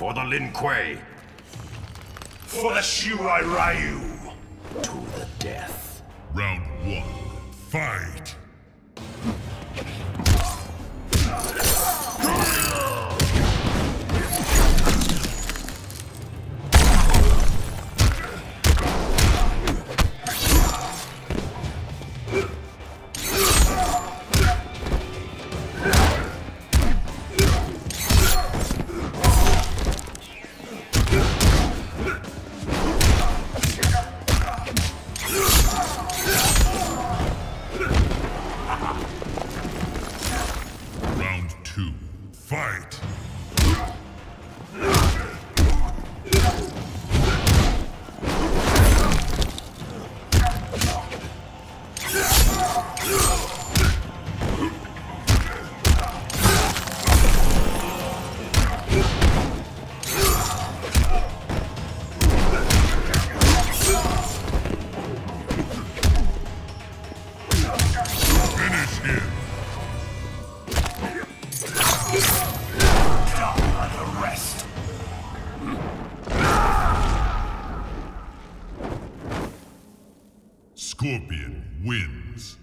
For the Lin Kuei. For the Shirai Ryu. To the death. Round one. Fight! Two. Fight! Finish him! Scorpion wins.